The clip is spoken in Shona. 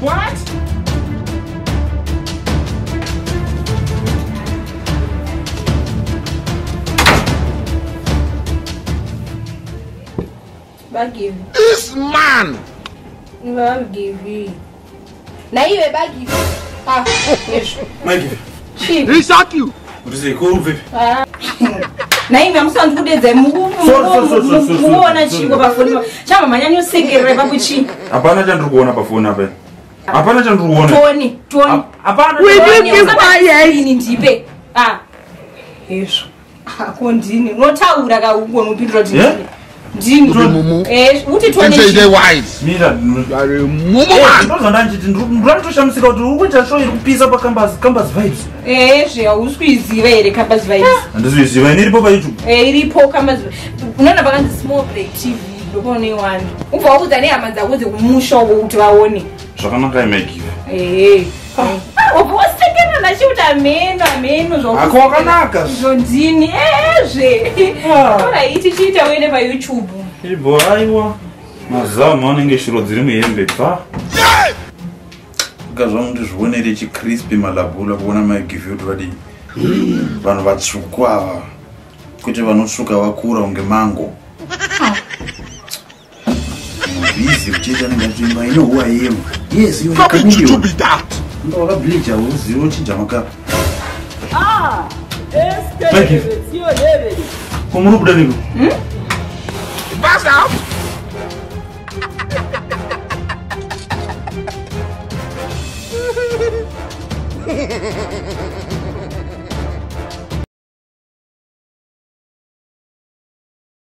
What? Bagivi. This man. Bagivi. Na iwe bagivi. Ah, yes. Bagivi. Chief. He shock you. Urizeko vipi? Ah. naimwe musanzikudedza muona chiko pafoni chamamhanyani usekerera papo chii hapana chandiri kuona pafoni apa hapana chandiri kuona toni toni. Hap- hapana We chandiri- did keep quiet! ini ndipe? Ah. hezvo ako ndini. Unotaura kaugona upindura kuti ndini. Uri mumu. Uti You say toni they wise. mira You are a mumu man! ndozvandanchiti nduranditoshamisika kuti uri kuita show iri kupisa pacambus campus vibes. Ezve hausi kuiziva here campus vibes? Handisiziva ine iripo payoutube Eh, iripo campus unoona pakanzi small play tv ndokuone wani ubva wakudza nehama dzako dzekumusha uko kuti vaone zvakanaka imagiva Eh. ubva wasekera nachiuti ameno ameno Ako wakanaka. zvondini ezve Ah. orai tichiita uende payoutube ibo aiwa mazamu anenge shiro dziri muhembe pfa. Gazvangu ndizvionere chicrispi malabula kuona maigivi kuti vadii vanhu vatsvuku ava. Kuti vanosvuka vakura unge mango Eu and that you know who I am. Yes, you are coming to you. be that. No, I believe you was you to Jamaica. Ah, thank you. Como no Brasil? Pass out.